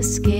escape.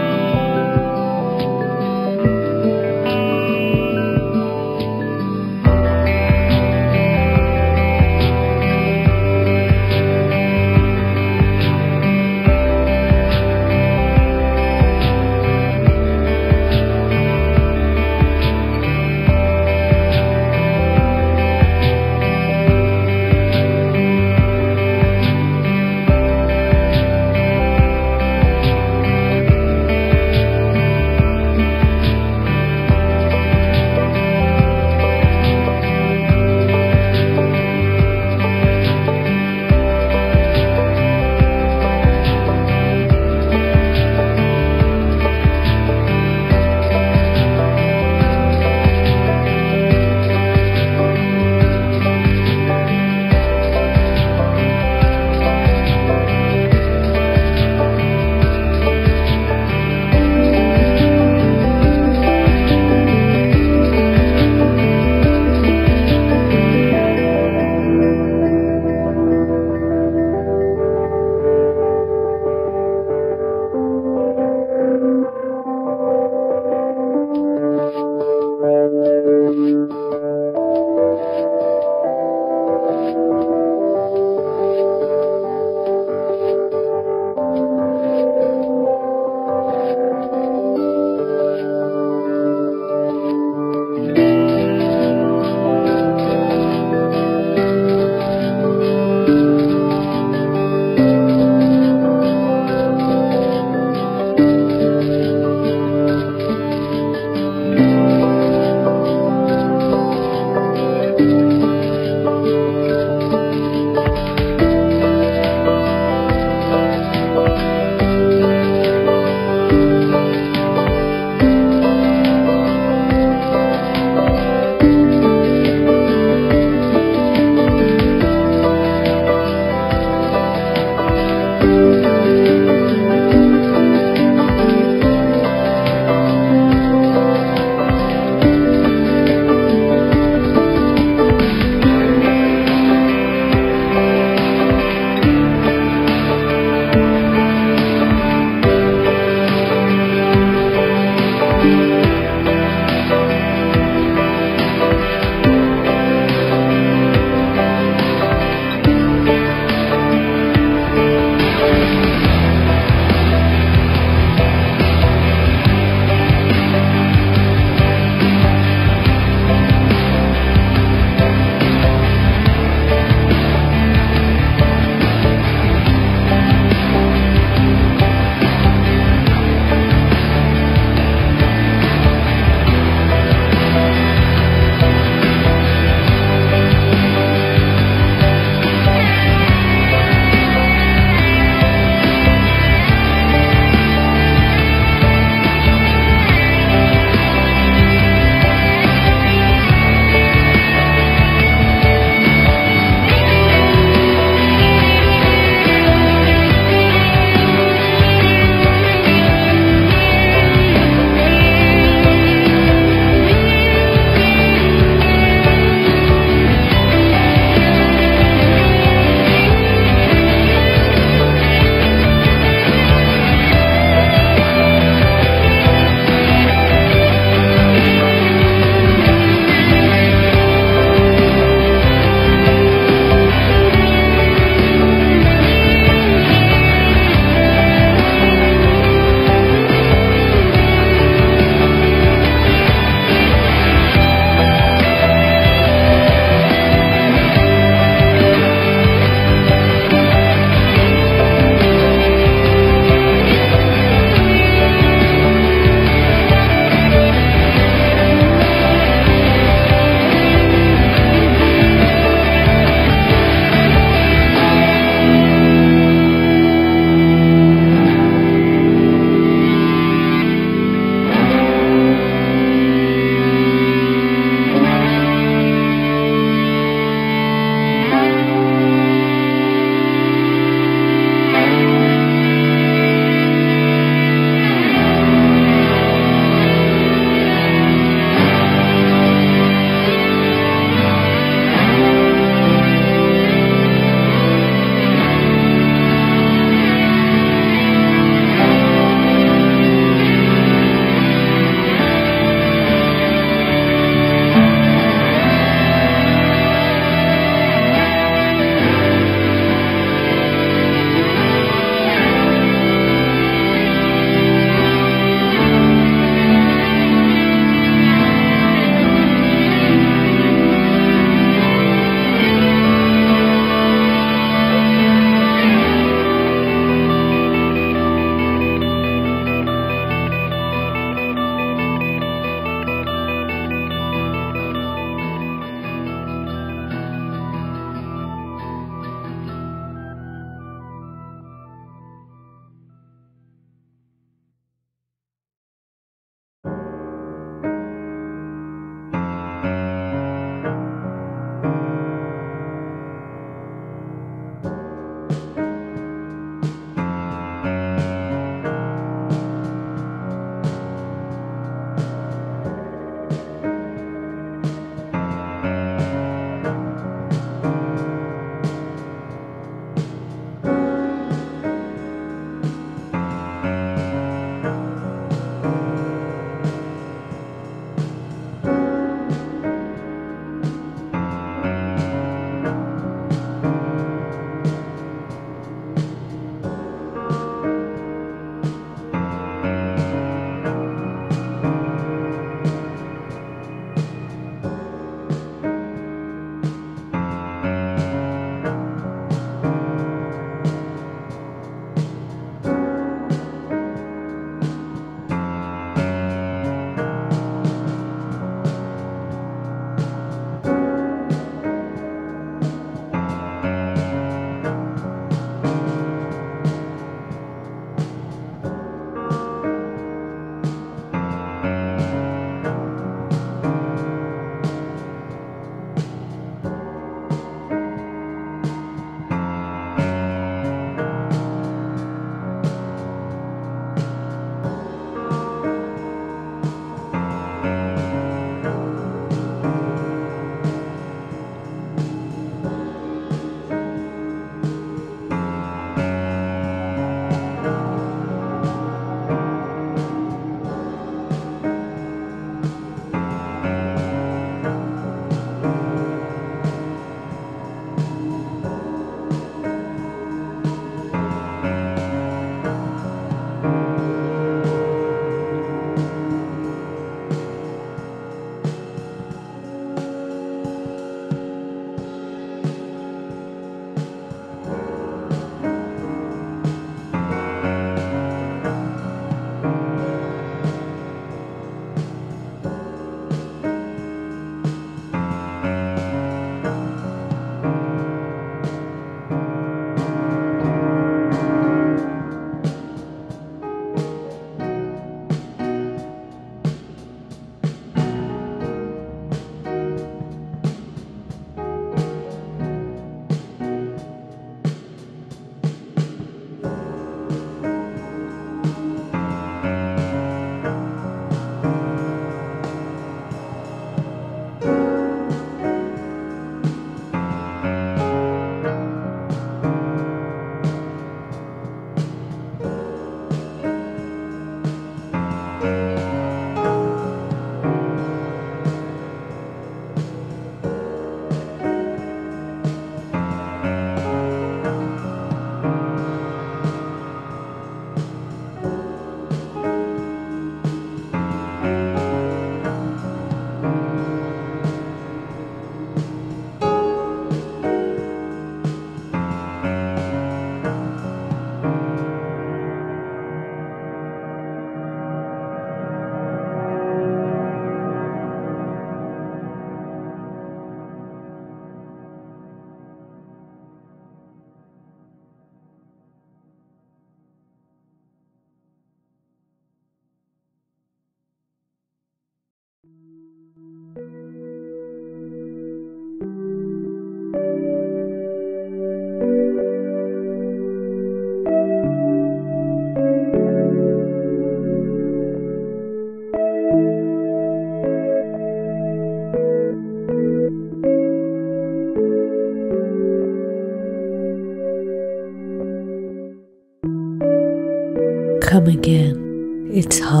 again. It's hard.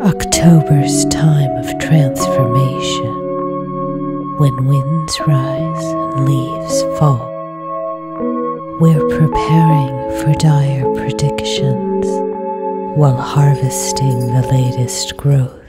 October's time of transformation, when winds rise and leaves fall. We're preparing for dire predictions while harvesting the latest growth.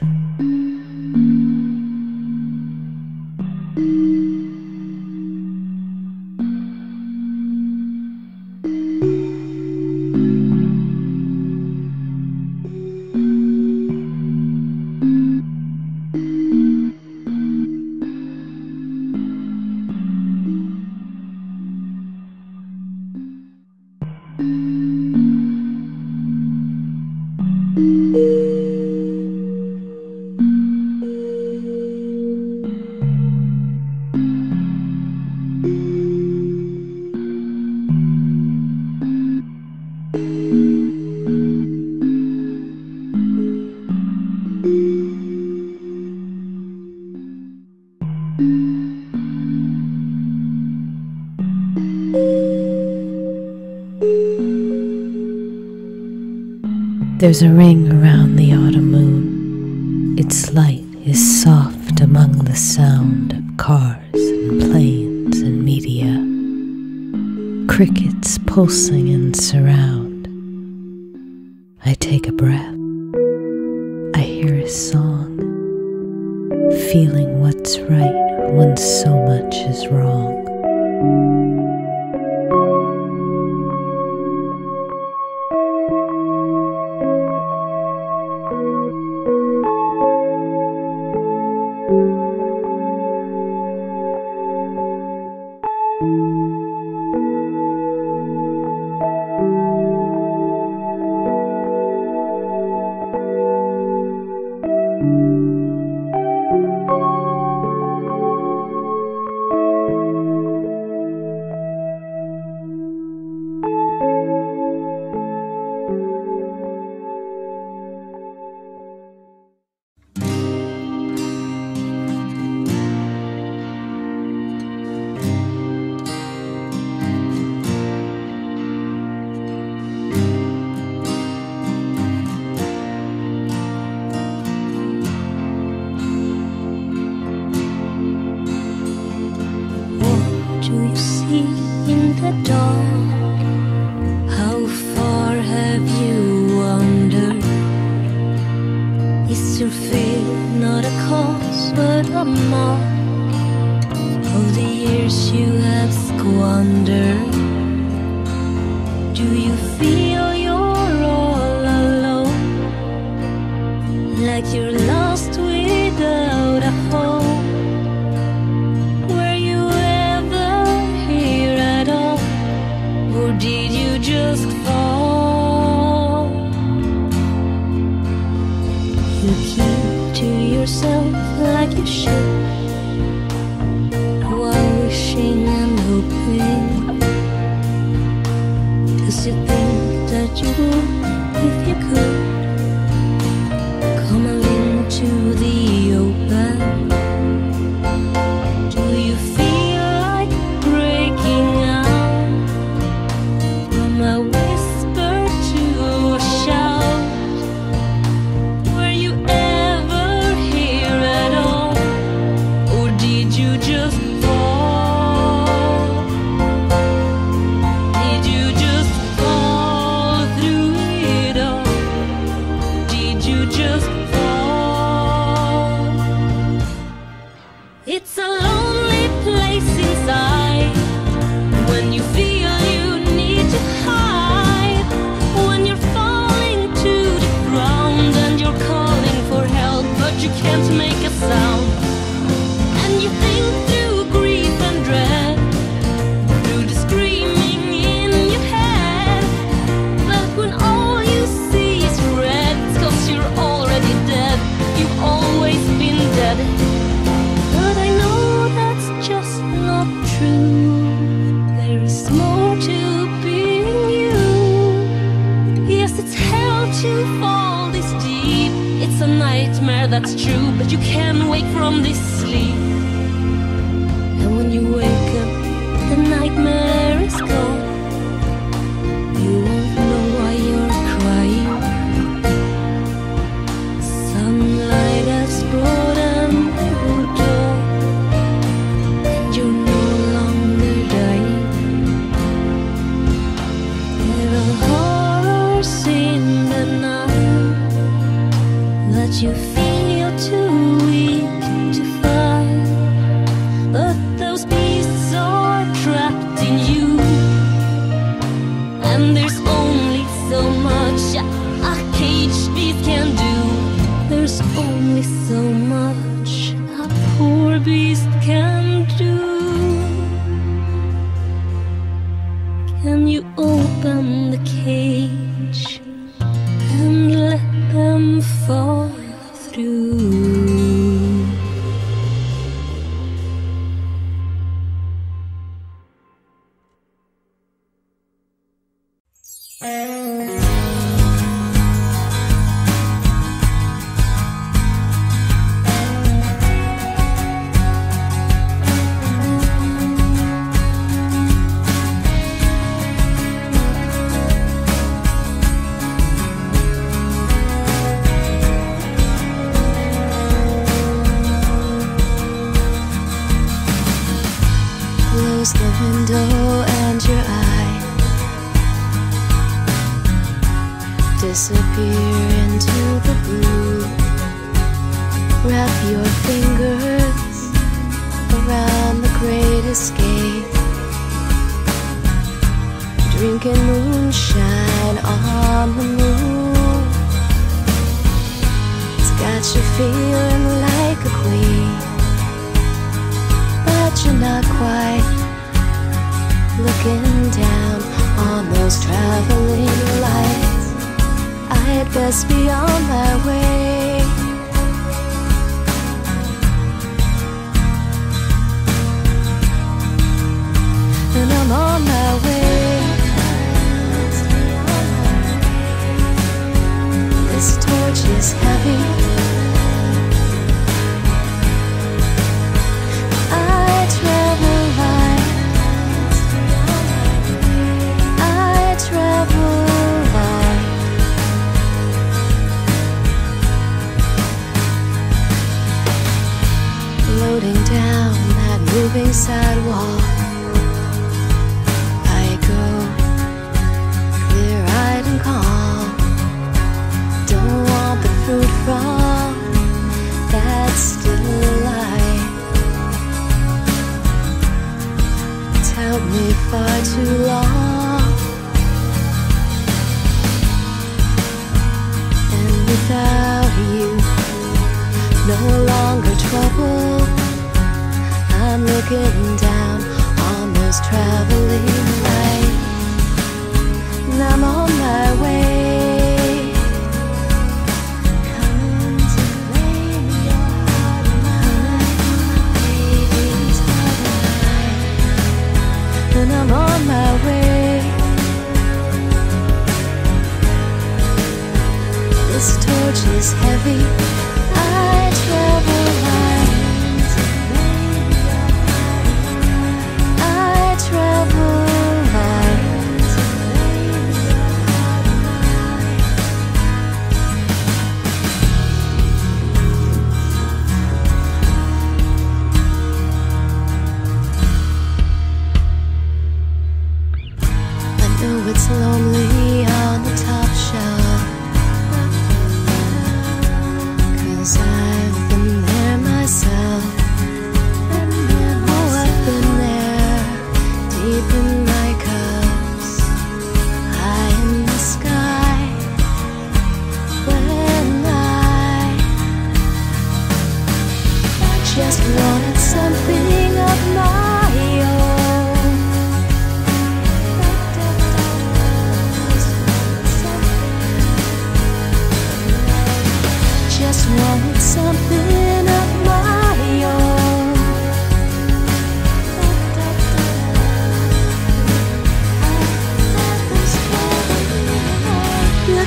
There's a ring around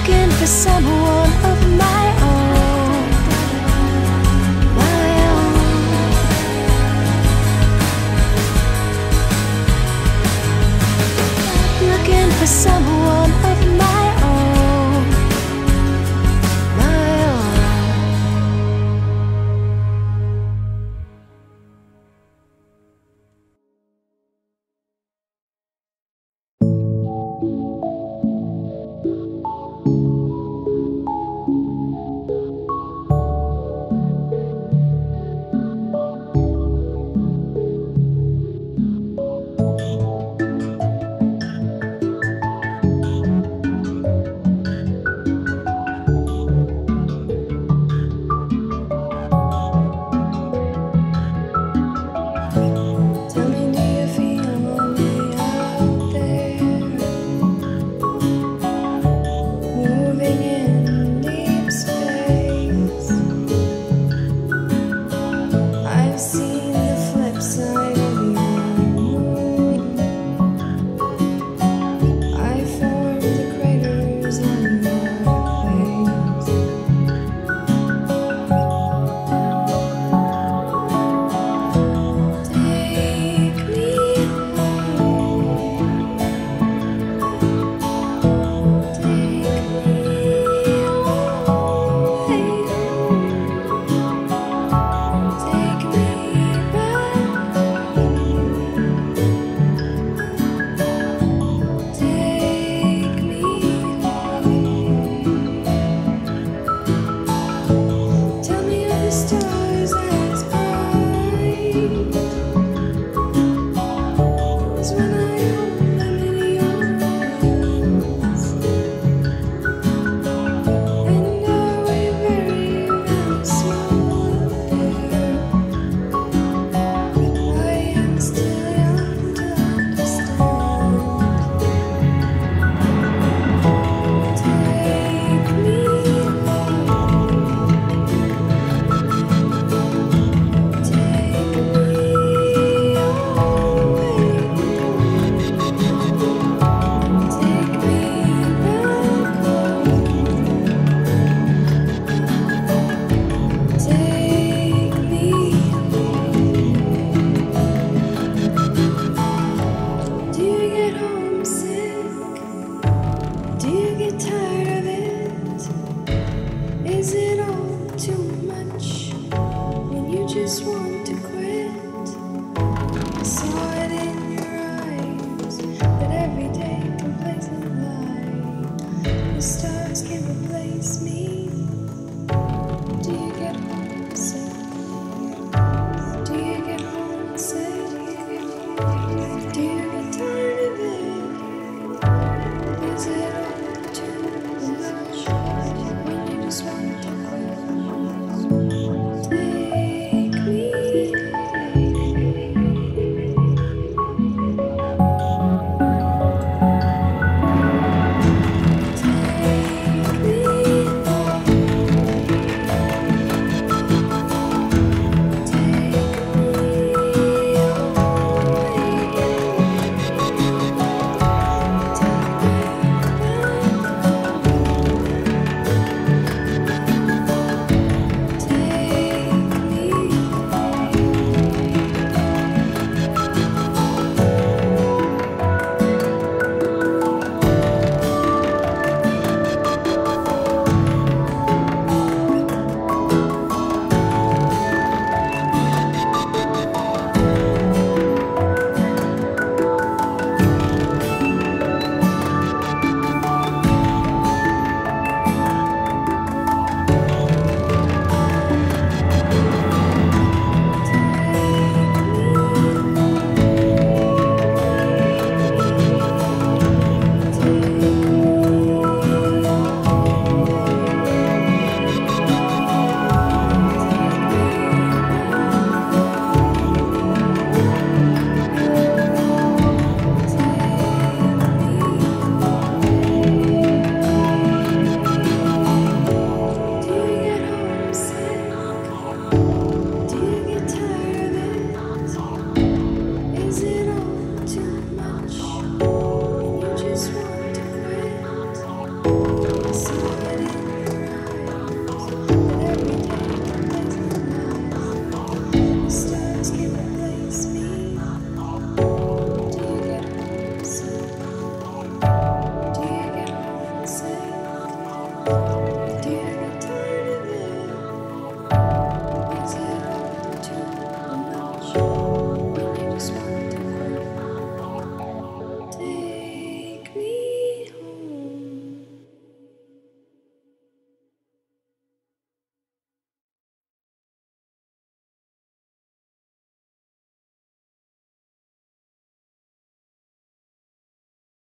looking for someone of my own, my own. Looking for someone.